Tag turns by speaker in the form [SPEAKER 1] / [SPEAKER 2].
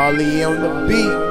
[SPEAKER 1] Marley on the beat.